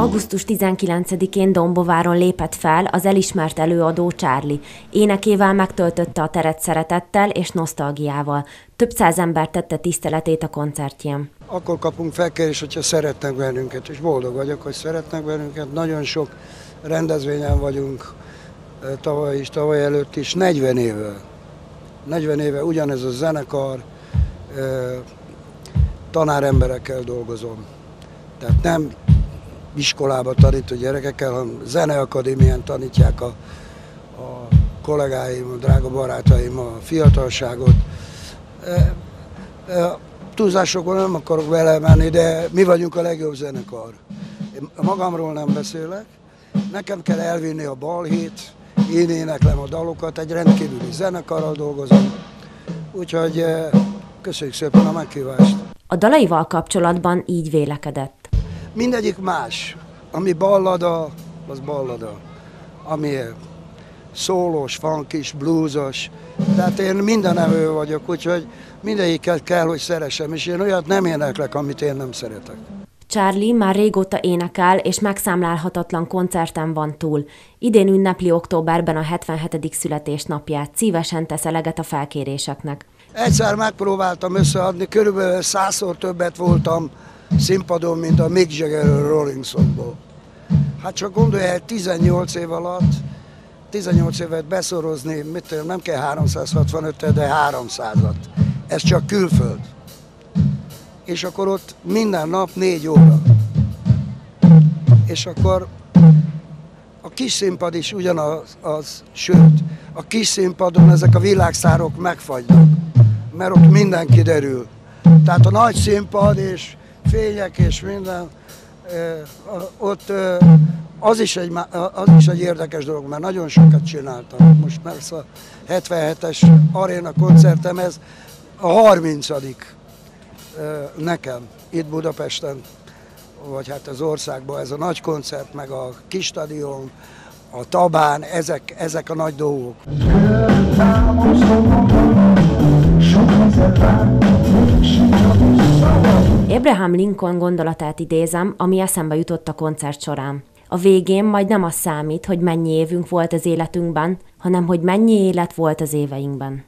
Augusztus 19-én Dombováron lépett fel az elismert előadó Charlie. Énekével megtöltötte a teret szeretettel és nosztalgiával. Több száz ember tette tiszteletét a koncertjén. Akkor kapunk felkérés, hogyha szeretnek bennünket, és boldog vagyok, hogy szeretnek bennünket. Nagyon sok rendezvényen vagyunk, tavaly is, tavaly előtt is, 40 éve. 40 éve ugyanez a zenekar, tanáremberekkel dolgozom. Tehát nem iskolába tanító gyerekekkel, hanem zeneakadémián tanítják a, a kollégáim, a drága barátaim a fiatalságot. E, e, túlzásokon nem akarok vele menni, de mi vagyunk a legjobb zenekar. Én magamról nem beszélek, nekem kell elvinni a balhét, én éneklem a dalokat, egy rendkívüli zenekarral dolgozom, úgyhogy e, köszönjük szépen a meghívást. A dalaival kapcsolatban így vélekedett. Mindegyik más. Ami ballada, az ballada. Ami szólós, funkis, bluesos. Tehát én minden evő vagyok, úgyhogy mindegyiket kell, hogy szeressem, és én olyat nem éneklek, amit én nem szeretek. Charlie már régóta énekel, és megszámlálhatatlan koncerten van túl. Idén ünnepli októberben a 77. születésnapját, szívesen tesz eleget a felkéréseknek. Egyszer megpróbáltam összeadni, körülbelül százszor többet voltam színpadon, mint a Mick Jagger Rolling Stonesból. Hát csak gondolj el, 18 év alatt, 18 évet beszorozni, mit nem kell 365 de 300-at. Ez csak külföld. És akkor ott minden nap négy óra. És akkor a kis színpad is ugyanaz, az, sőt, a kis színpadon ezek a világszárok megfagynak, mert ott minden kiderül. Tehát a nagy színpad és fények és minden, ott az is, egy, az is egy érdekes dolog, mert nagyon sokat csináltam. Most persze a 77-es aréna koncertem, ez a 30 nekem itt Budapesten, vagy hát az országban ez a nagy koncert, meg a kis stadion, a Tabán, ezek, ezek a nagy dolgok. Abraham Lincoln gondolatát idézem, ami eszembe jutott a koncert során. A végén majd nem az számít, hogy mennyi évünk volt az életünkben, hanem hogy mennyi élet volt az éveinkben.